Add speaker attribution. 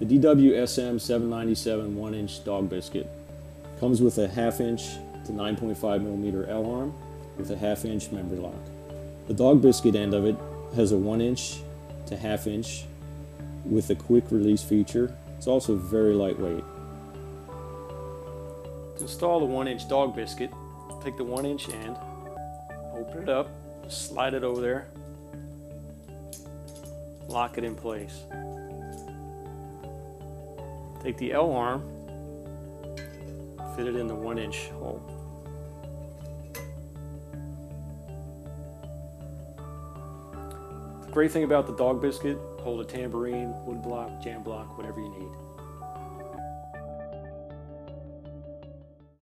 Speaker 1: The DWSM 797 1 inch dog biscuit comes with a half inch to 9.5 millimeter L arm with a half inch memory lock. The dog biscuit end of it has a 1 inch to half inch with a quick release feature. It's also very lightweight. To install the 1 inch dog biscuit, take the 1 inch end, open it up, slide it over there, lock it in place. Take the L arm, fit it in the 1 inch hole. The great thing about the dog biscuit, hold a tambourine, wood block, jam block, whatever you need.